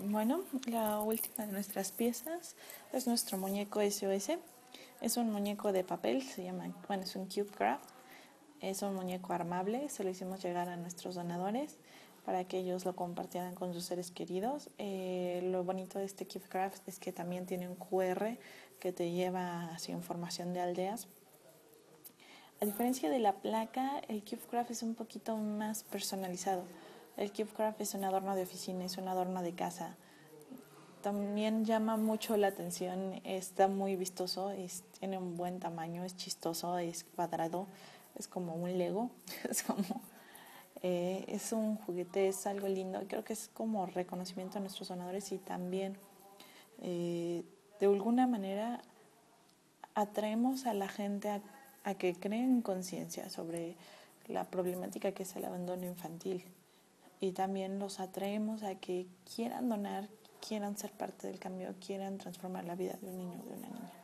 Bueno, la última de nuestras piezas es nuestro muñeco SOS. Es un muñeco de papel, se llama, bueno, es un Cube Craft. Es un muñeco armable, se lo hicimos llegar a nuestros donadores para que ellos lo compartieran con sus seres queridos. Eh, lo bonito de este Cube Craft es que también tiene un QR que te lleva hacia información de aldeas. A diferencia de la placa, el Cube Craft es un poquito más personalizado el CubeCraft es un adorno de oficina, es un adorno de casa. También llama mucho la atención, está muy vistoso, tiene un buen tamaño, es chistoso, es cuadrado, es como un Lego, es como... Eh, es un juguete, es algo lindo. Creo que es como reconocimiento a nuestros donadores y también eh, de alguna manera atraemos a la gente a, a que creen conciencia sobre la problemática que es el abandono infantil y también los atraemos a que quieran donar, quieran ser parte del cambio, quieran transformar la vida de un niño o de una niña.